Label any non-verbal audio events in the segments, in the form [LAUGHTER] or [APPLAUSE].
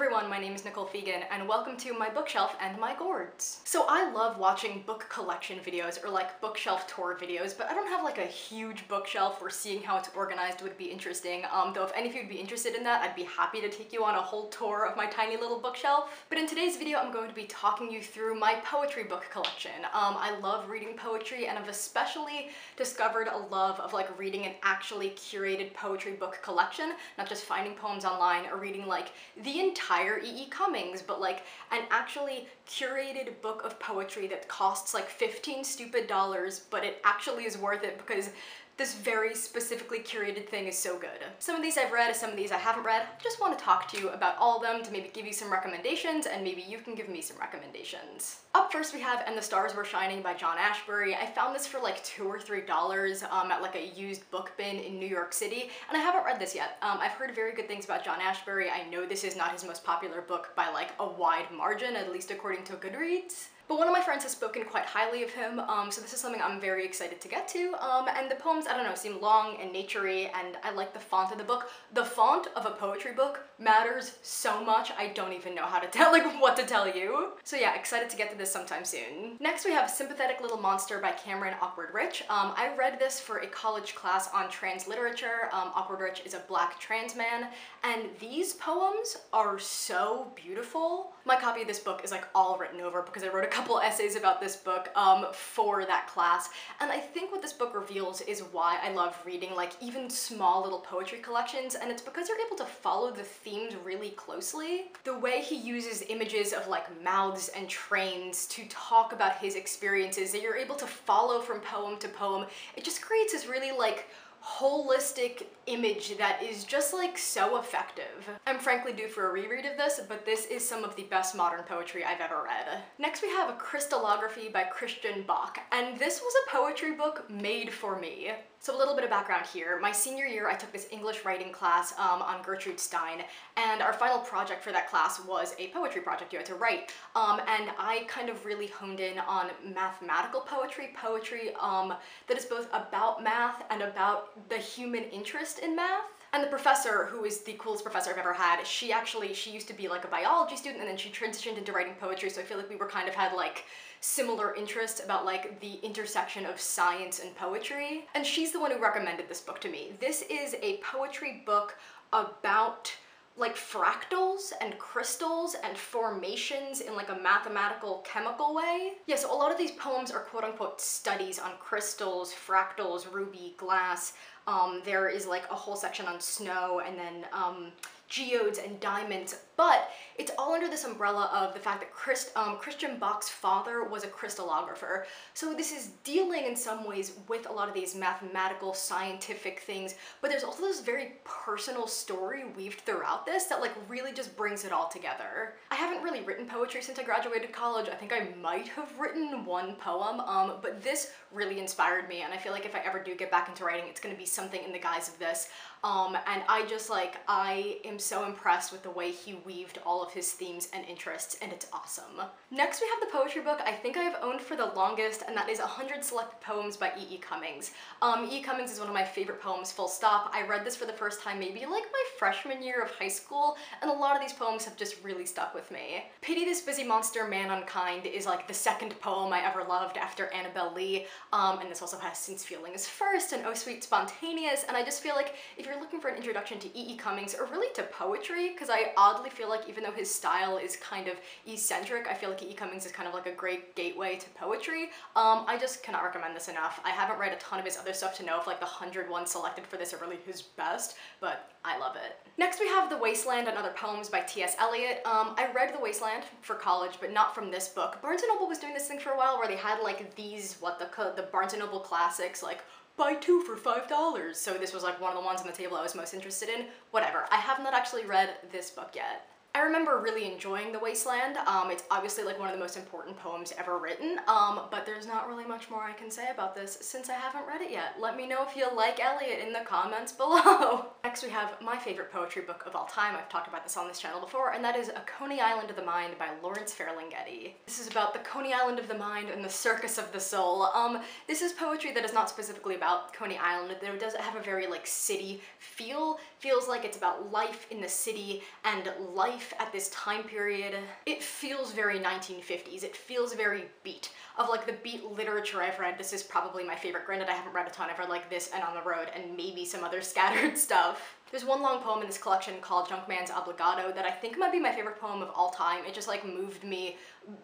everyone, my name is Nicole Fegan, and welcome to my bookshelf and my gourds. So I love watching book collection videos or like bookshelf tour videos, but I don't have like a huge bookshelf where seeing how it's organized would be interesting. Um, though if any of you would be interested in that, I'd be happy to take you on a whole tour of my tiny little bookshelf. But in today's video, I'm going to be talking you through my poetry book collection. Um, I love reading poetry and I've especially discovered a love of like reading an actually curated poetry book collection, not just finding poems online or reading like the entire E.E. E. Cummings, but like an actually curated book of poetry that costs like 15 stupid dollars, but it actually is worth it because this very specifically curated thing is so good. Some of these I've read, some of these I haven't read. I just want to talk to you about all of them to maybe give you some recommendations and maybe you can give me some recommendations. Up first we have And the Stars Were Shining by John Ashbery. I found this for like two or three dollars um, at like a used book bin in New York City and I haven't read this yet. Um, I've heard very good things about John Ashbery. I know this is not his most popular book by like a wide margin, at least according to Goodreads. But one of my friends has spoken quite highly of him, um, so this is something I'm very excited to get to. Um, and the poems, I don't know, seem long and naturey, and I like the font of the book. The font of a poetry book matters so much, I don't even know how to tell, [LAUGHS] like, what to tell you. So yeah, excited to get to this sometime soon. Next we have Sympathetic Little Monster by Cameron Awkward Rich. Um, I read this for a college class on transliterature. Um, Awkward Rich is a black trans man, and these poems are so beautiful. My copy of this book is like all written over because I wrote a couple [LAUGHS] essays about this book um, for that class. And I think what this book reveals is why I love reading like even small little poetry collections. And it's because you're able to follow the themes really closely. The way he uses images of like mouths and trains to talk about his experiences that you're able to follow from poem to poem, it just creates this really like holistic image that is just like so effective. I'm frankly due for a reread of this, but this is some of the best modern poetry I've ever read. Next we have a crystallography by Christian Bök, and this was a poetry book made for me. So a little bit of background here. My senior year, I took this English writing class um, on Gertrude Stein, and our final project for that class was a poetry project you had to write. Um, and I kind of really honed in on mathematical poetry, poetry um, that is both about math and about the human interest in math. And the professor, who is the coolest professor I've ever had, she actually, she used to be like a biology student and then she transitioned into writing poetry, so I feel like we were kind of had like similar interests about like the intersection of science and poetry. And she's the one who recommended this book to me. This is a poetry book about like fractals and crystals and formations in like a mathematical chemical way. Yeah, so a lot of these poems are quote unquote studies on crystals, fractals, ruby, glass. Um, there is like a whole section on snow and then um, geodes and diamonds, but it's all under this umbrella of the fact that Christ, um, Christian Bök's father was a crystallographer. So this is dealing in some ways with a lot of these mathematical, scientific things, but there's also this very personal story weaved throughout this that like really just brings it all together. I haven't really written poetry since I graduated college. I think I might have written one poem, um, but this really inspired me and I feel like if I ever do get back into writing, it's gonna be something in the guise of this. Um, and I just like, I am so impressed with the way he weaved all of his themes and interests and it's awesome. Next we have the poetry book I think I have owned for the longest and that is 100 Selected Poems by E.E. E. Cummings. Um, E.E. Cummings is one of my favorite poems, full stop. I read this for the first time maybe like my freshman year of high school and a lot of these poems have just really stuck with me. Pity This Busy Monster, Man Unkind is like the second poem I ever loved after Annabel Lee um, and this also has Since Feeling is First and Oh Sweet Spontaneous and I just feel like if you're looking for an introduction to E.E. E. Cummings or really to poetry because I oddly feel like even though his style is kind of eccentric, I feel like E.E. E. Cummings is kind of like a great gateway to poetry. Um, I just cannot recommend this enough. I haven't read a ton of his other stuff to know if like the 100 ones selected for this are really his best, but I love it. Next we have The Wasteland and Other Poems by T.S. Eliot. Um, I read The Wasteland for college, but not from this book. Barnes & Noble was doing this thing for a while where they had like these, what, the, the Barnes & Noble classics, like buy two for five dollars. So this was like one of the ones on the table I was most interested in. Whatever, I have not actually read this book yet. I remember really enjoying The Wasteland. Um, it's obviously like one of the most important poems ever written, um, but there's not really much more I can say about this since I haven't read it yet. Let me know if you like Eliot in the comments [LAUGHS] below. Next we have my favorite poetry book of all time. I've talked about this on this channel before, and that is A Coney Island of the Mind by Lawrence Ferlinghetti. This is about the Coney Island of the mind and the circus of the soul. Um, this is poetry that is not specifically about Coney Island, though it does have a very like city feel. Feels like it's about life in the city and life life at this time period, it feels very 1950s. It feels very beat. Of like the beat literature I've read, this is probably my favorite. Granted, I haven't read a ton. I've read like this and On the Road and maybe some other [LAUGHS] scattered stuff. There's one long poem in this collection called Junkman's Obbligato that I think might be my favorite poem of all time. It just like moved me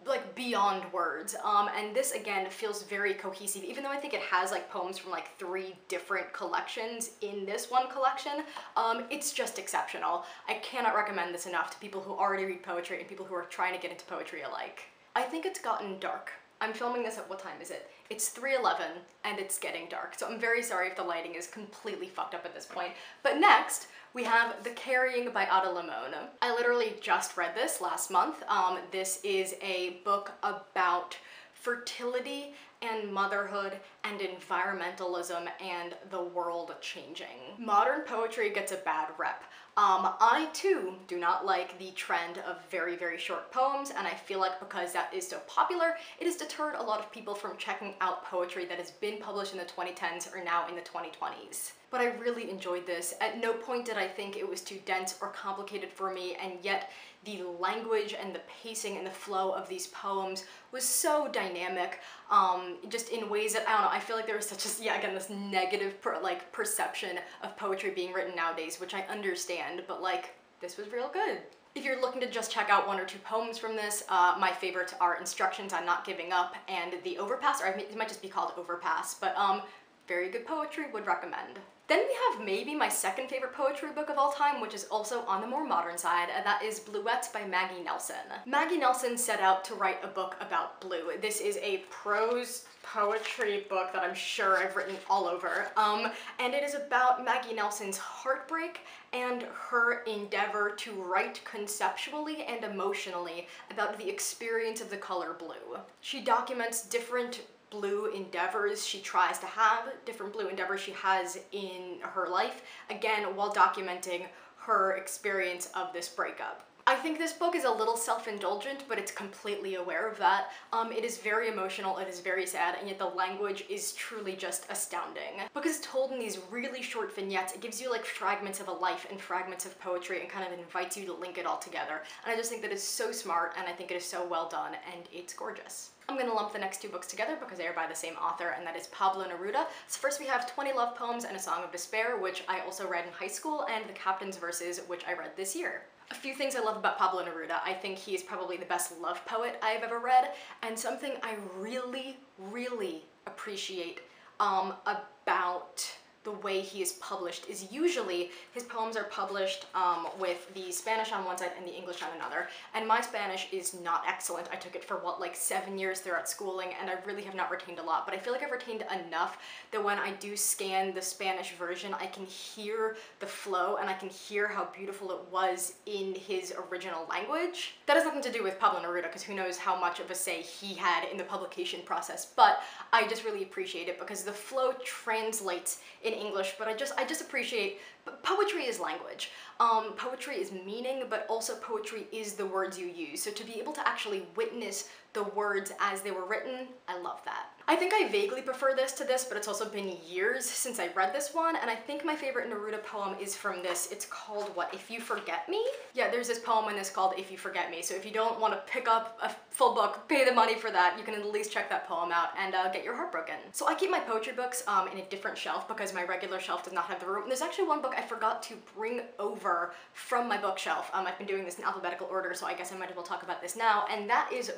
like beyond words. Um, and this again feels very cohesive, even though I think it has like poems from like three different collections in this one collection. Um, it's just exceptional. I cannot recommend this enough to people who already read poetry and people who are trying to get into poetry alike. I think it's gotten dark. I'm filming this at what time is it? It's 3.11 and it's getting dark, so I'm very sorry if the lighting is completely fucked up at this point. But next, we have The Carrying by Ada Limon. I literally just read this last month. Um, this is a book about fertility and motherhood and environmentalism and the world changing. Modern poetry gets a bad rep. Um, I too do not like the trend of very, very short poems, and I feel like because that is so popular, it has deterred a lot of people from checking out poetry that has been published in the 2010s or now in the 2020s. But I really enjoyed this. At no point did I think it was too dense or complicated for me, and yet the language and the pacing and the flow of these poems was so dynamic, um, just in ways that, I don't know, I feel like there was such a, yeah, again, this negative, per, like, perception of poetry being written nowadays, which I understand, but, like, this was real good. If you're looking to just check out one or two poems from this, uh, my favorites are Instructions on Not Giving Up and The Overpass, or it might just be called Overpass, but um, very good poetry, would recommend. Then we have maybe my second favorite poetry book of all time, which is also on the more modern side, and that is Bluets by Maggie Nelson. Maggie Nelson set out to write a book about blue. This is a prose poetry book that I'm sure I've written all over, um, and it is about Maggie Nelson's heartbreak and her endeavor to write conceptually and emotionally about the experience of the color blue. She documents different blue endeavors she tries to have, different blue endeavors she has in her life, again, while documenting her experience of this breakup. I think this book is a little self-indulgent, but it's completely aware of that. Um, it is very emotional, it is very sad, and yet the language is truly just astounding. Because it's told in these really short vignettes, it gives you like fragments of a life and fragments of poetry and kind of invites you to link it all together. And I just think that it's so smart, and I think it is so well done, and it's gorgeous. I'm gonna lump the next two books together because they are by the same author, and that is Pablo Neruda. So first we have 20 Love Poems and A Song of Despair, which I also read in high school, and The Captain's Verses, which I read this year. A few things I love about Pablo Neruda. I think he is probably the best love poet I've ever read, and something I really, really appreciate um, about the way he is published is usually his poems are published um, with the Spanish on one side and the English on another. And my Spanish is not excellent. I took it for what, like seven years throughout schooling and I really have not retained a lot, but I feel like I've retained enough that when I do scan the Spanish version, I can hear the flow and I can hear how beautiful it was in his original language. That has nothing to do with Pablo Neruda because who knows how much of a say he had in the publication process, but I just really appreciate it because the flow translates in English, but I just I just appreciate poetry is language. Um, poetry is meaning, but also poetry is the words you use. So to be able to actually witness the words as they were written, I love that. I think I vaguely prefer this to this, but it's also been years since I read this one, and I think my favorite Neruda poem is from this. It's called, what, If You Forget Me? Yeah, there's this poem in this called If You Forget Me, so if you don't want to pick up a full book, pay the money for that, you can at least check that poem out and uh, get your heart broken. So I keep my poetry books um, in a different shelf because my regular shelf does not have the room. And There's actually one book I forgot to bring over from my bookshelf. Um, I've been doing this in alphabetical order, so I guess I might as well talk about this now, and that is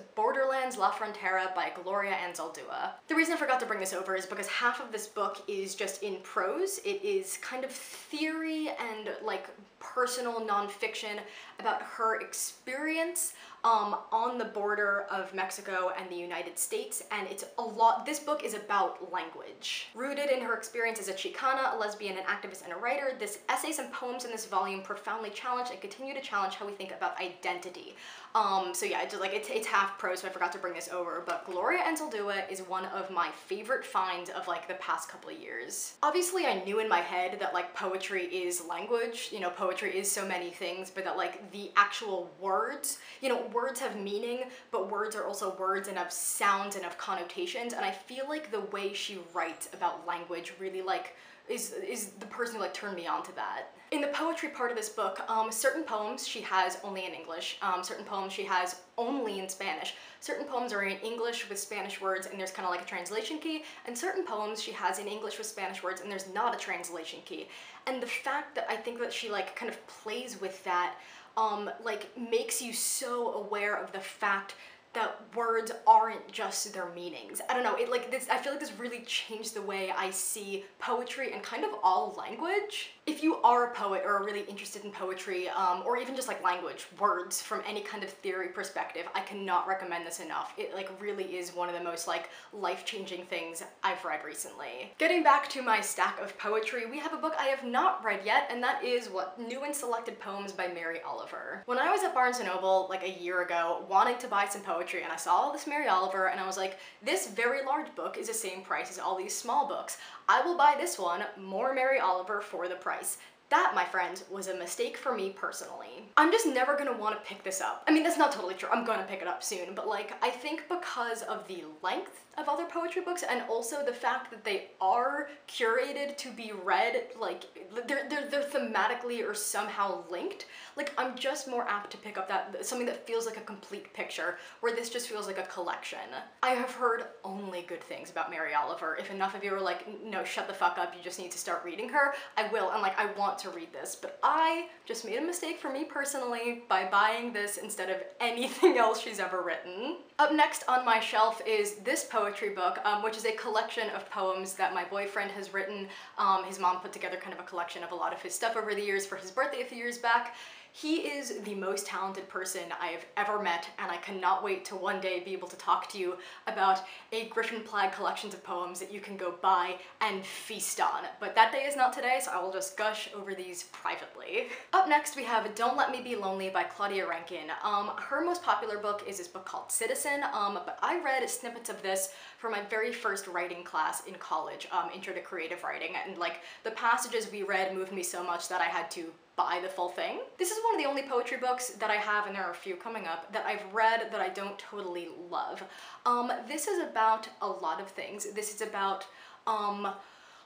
Borderlands La Frontera by Gloria Anzaldúa. The reason I forgot to bring this over is because half of this book is just in prose. It is kind of theory and like personal nonfiction about her experience um, on the border of Mexico and the United States, and it's a lot, this book is about language. Rooted in her experience as a Chicana, a lesbian, an activist, and a writer, this essays and poems in this volume profoundly challenge and continue to challenge how we think about identity. Um, so yeah, like it's, it's half prose, so I forgot to bring this over, but Gloria Anzaldúa is one of my favorite finds of like the past couple of years. Obviously, I knew in my head that like poetry is language, you know, poetry is so many things, but that like the actual words, you know, words have meaning, but words are also words and have sounds and have connotations, and I feel like the way she writes about language really like is is the person who like turned me on to that. In the poetry part of this book, um, certain poems she has only in English, um, certain poems she has only in Spanish. Certain poems are in English with Spanish words and there's kind of like a translation key, and certain poems she has in English with Spanish words and there's not a translation key. And the fact that I think that she like kind of plays with that, um, like makes you so aware of the fact that words aren't just their meanings. I don't know, it like this I feel like this really changed the way I see poetry and kind of all language. If you are a poet or are really interested in poetry, um, or even just like language, words from any kind of theory perspective, I cannot recommend this enough. It like really is one of the most like life-changing things I've read recently. Getting back to my stack of poetry, we have a book I have not read yet, and that is what New and Selected Poems by Mary Oliver. When I was at Barnes & Noble like a year ago, wanting to buy some poetry, and I saw all this Mary Oliver, and I was like, this very large book is the same price as all these small books. I will buy this one, more Mary Oliver for the price. That, my friends, was a mistake for me personally. I'm just never gonna wanna pick this up. I mean, that's not totally true, I'm gonna pick it up soon, but like, I think because of the length of other poetry books and also the fact that they are curated to be read like they're, they're, they're thematically or somehow linked like I'm just more apt to pick up that something that feels like a complete picture where this just feels like a collection. I have heard only good things about Mary Oliver. If enough of you are like no shut the fuck up you just need to start reading her I will and like I want to read this but I just made a mistake for me personally by buying this instead of anything [LAUGHS] else she's ever written. Up next on my shelf is this poetry book, um, which is a collection of poems that my boyfriend has written. Um, his mom put together kind of a collection of a lot of his stuff over the years for his birthday a few years back. He is the most talented person I have ever met, and I cannot wait to one day be able to talk to you about a Griffin Plaid collections of poems that you can go buy and feast on. But that day is not today, so I will just gush over these privately. Up next, we have Don't Let Me Be Lonely by Claudia Rankine. Um, her most popular book is this book called Citizen, um, but I read snippets of this for my very first writing class in college, um, Intro to Creative Writing, and like the passages we read moved me so much that I had to buy the full thing. This is one of the only poetry books that I have, and there are a few coming up, that I've read that I don't totally love. Um, this is about a lot of things. This is about um,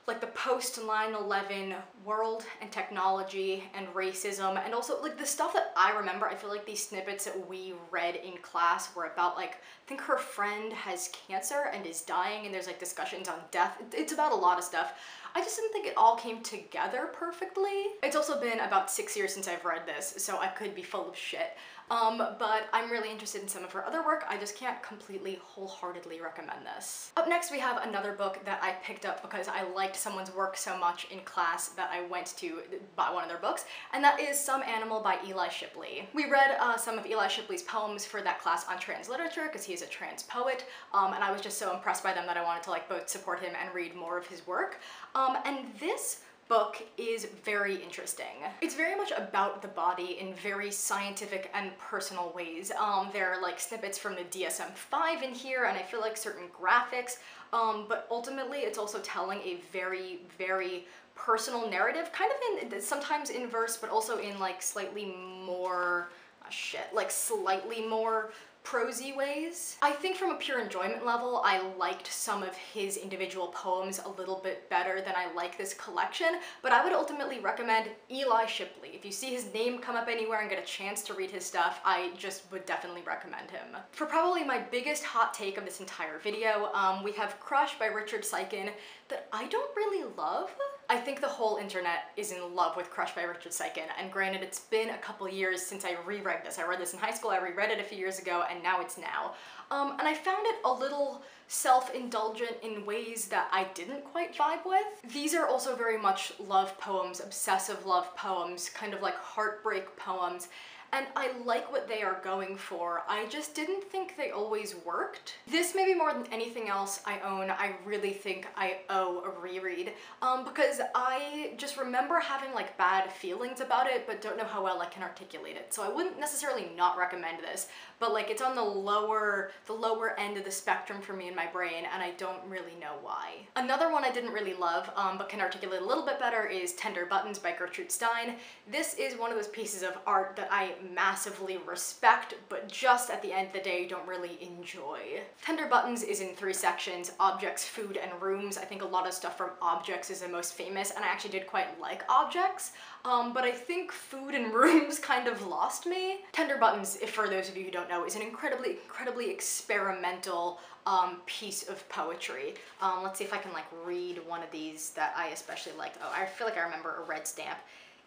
like the post 9-11 world and technology and racism and also like the stuff that I remember I feel like these snippets that we read in class were about like I think her friend has cancer and is dying and there's like discussions on death it's about a lot of stuff I just didn't think it all came together perfectly. It's also been about six years since I've read this, so I could be full of shit. Um, but I'm really interested in some of her other work. I just can't completely wholeheartedly recommend this. Up next, we have another book that I picked up because I liked someone's work so much in class that I went to buy one of their books, and that is Some Animal by Eli Shipley. We read uh, some of Eli Shipley's poems for that class on trans literature because he is a trans poet, um, and I was just so impressed by them that I wanted to like both support him and read more of his work. Um, and this book is very interesting. It's very much about the body in very scientific and personal ways. Um, there are like snippets from the DSM-5 in here and I feel like certain graphics, um, but ultimately it's also telling a very, very personal narrative, kind of in, sometimes in verse, but also in like slightly more, oh shit, like slightly more prosy ways. I think from a pure enjoyment level, I liked some of his individual poems a little bit better than I like this collection, but I would ultimately recommend Eli Shipley. If you see his name come up anywhere and get a chance to read his stuff, I just would definitely recommend him. For probably my biggest hot take of this entire video, um, we have Crush by Richard Siken that I don't really love. I think the whole internet is in love with Crush by Richard Siken, and granted it's been a couple years since I reread this. I read this in high school, I reread it a few years ago, and now it's now. Um, and I found it a little self-indulgent in ways that I didn't quite vibe with. These are also very much love poems, obsessive love poems, kind of like heartbreak poems, and I like what they are going for. I just didn't think they always worked. This maybe more than anything else I own, I really think I owe a reread um, because I just remember having like bad feelings about it but don't know how well I can articulate it. So I wouldn't necessarily not recommend this, but like it's on the lower, the lower end of the spectrum for me in my brain and I don't really know why. Another one I didn't really love um, but can articulate a little bit better is Tender Buttons by Gertrude Stein. This is one of those pieces of art that I massively respect, but just at the end of the day don't really enjoy. Tender Buttons is in three sections, objects, food, and rooms. I think a lot of stuff from objects is the most famous, and I actually did quite like objects, um, but I think food and rooms [LAUGHS] kind of lost me. Tender Buttons, if for those of you who don't know, is an incredibly, incredibly experimental um, piece of poetry. Um, let's see if I can like read one of these that I especially liked. Oh, I feel like I remember a red stamp.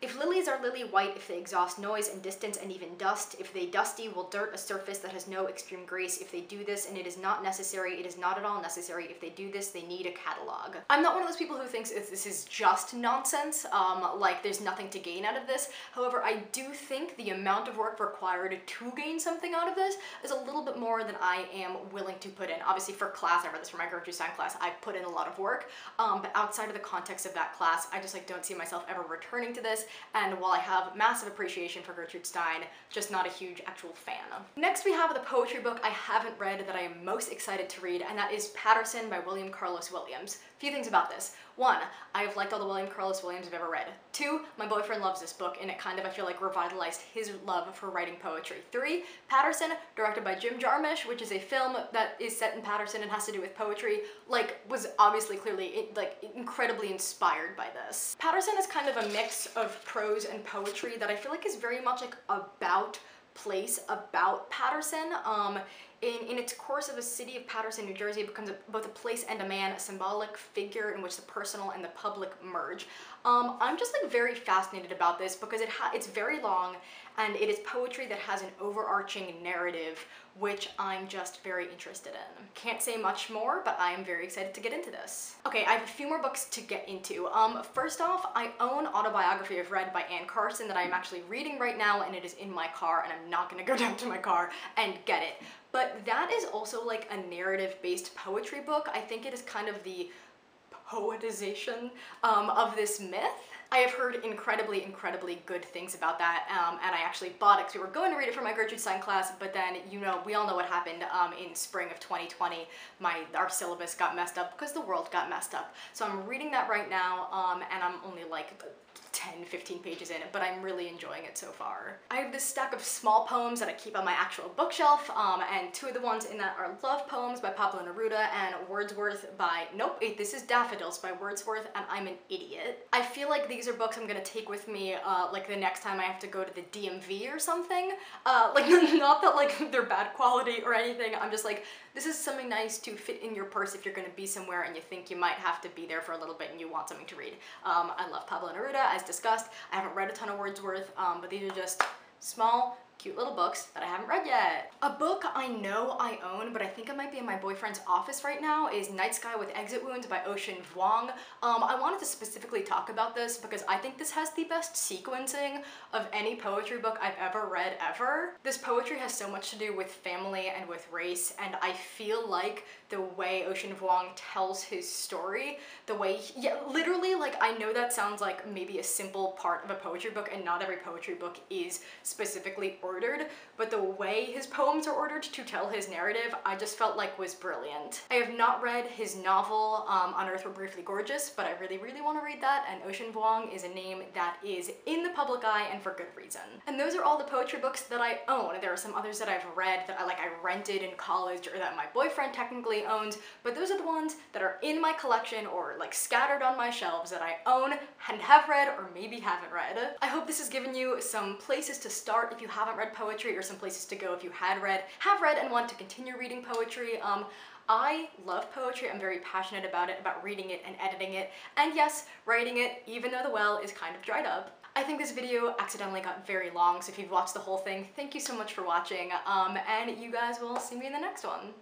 If lilies are lily white, if they exhaust noise and distance and even dust, if they dusty will dirt a surface that has no extreme grace, if they do this and it is not necessary, it is not at all necessary, if they do this, they need a catalog. I'm not one of those people who thinks this is just nonsense, um, like there's nothing to gain out of this. However, I do think the amount of work required to gain something out of this is a little bit more than I am willing to put in. Obviously for class, I read this for my Gertrude Stein class, I put in a lot of work, um, but outside of the context of that class, I just like don't see myself ever returning to this and while I have massive appreciation for Gertrude Stein, just not a huge actual fan. Next we have the poetry book I haven't read that I am most excited to read, and that is Paterson by William Carlos Williams. A few things about this. One, I have liked all the William Carlos Williams I've ever read. Two, my boyfriend loves this book and it kind of, I feel like, revitalized his love for writing poetry. Three, Paterson, directed by Jim Jarmusch, which is a film that is set in Paterson and has to do with poetry, like, was obviously clearly, like, incredibly inspired by this. Paterson is kind of a mix of prose and poetry that I feel like is very much, like, about place about Paterson. Um, in, in its course of the city of Paterson, New Jersey, becomes a, both a place and a man, a symbolic figure in which the personal and the public merge. Um, I'm just like very fascinated about this because it it's very long and it is poetry that has an overarching narrative which I'm just very interested in. Can't say much more, but I am very excited to get into this. Okay, I have a few more books to get into. Um, first off, I own Autobiography of Red by Anne Carson that I'm actually reading right now and it is in my car and I'm not gonna go [LAUGHS] down to my car and get it. But that is also like a narrative-based poetry book. I think it is kind of the poetization um, of this myth. I have heard incredibly, incredibly good things about that, um, and I actually bought it because we were going to read it for my Gertrude Stein class, but then, you know, we all know what happened um, in spring of 2020. My Our syllabus got messed up because the world got messed up. So I'm reading that right now, um, and I'm only like 10, 15 pages in it, but I'm really enjoying it so far. I have this stack of small poems that I keep on my actual bookshelf, um, and two of the ones in that are love poems by Pablo Neruda and Wordsworth by, nope, wait, this is Daffodils by Wordsworth, and I'm an idiot. I feel like these are books I'm gonna take with me, uh, like the next time I have to go to the DMV or something. Uh, [LAUGHS] like, not that like they're bad quality or anything, I'm just like, this is something nice to fit in your purse if you're gonna be somewhere and you think you might have to be there for a little bit and you want something to read. Um, I love Pablo Neruda, as discussed. I haven't read a ton of Wordsworth, um, but these are just small, cute little books that I haven't read yet. A book I know I own, but I think it might be in my boyfriend's office right now, is Night Sky with Exit Wounds by Ocean Vuong. Um, I wanted to specifically talk about this because I think this has the best sequencing of any poetry book I've ever read ever. This poetry has so much to do with family and with race, and I feel like the way Ocean Vuong tells his story, the way, he, yeah, literally, like, I know that sounds like maybe a simple part of a poetry book, and not every poetry book is specifically ordered, but the way his poems are ordered to tell his narrative, I just felt like was brilliant. I have not read his novel, um, On Earth We're Briefly Gorgeous, but I really, really want to read that, and Ocean Vuong is a name that is in the public eye and for good reason. And those are all the poetry books that I own. There are some others that I've read that I like I rented in college or that my boyfriend technically owned, but those are the ones that are in my collection or like scattered on my shelves that I own and have read or maybe haven't read. I hope this has given you some places to start if you haven't haven't read poetry or some places to go if you had read, have read and want to continue reading poetry. Um, I love poetry, I'm very passionate about it, about reading it and editing it, and yes, writing it, even though the well is kind of dried up. I think this video accidentally got very long, so if you've watched the whole thing, thank you so much for watching, um, and you guys will see me in the next one.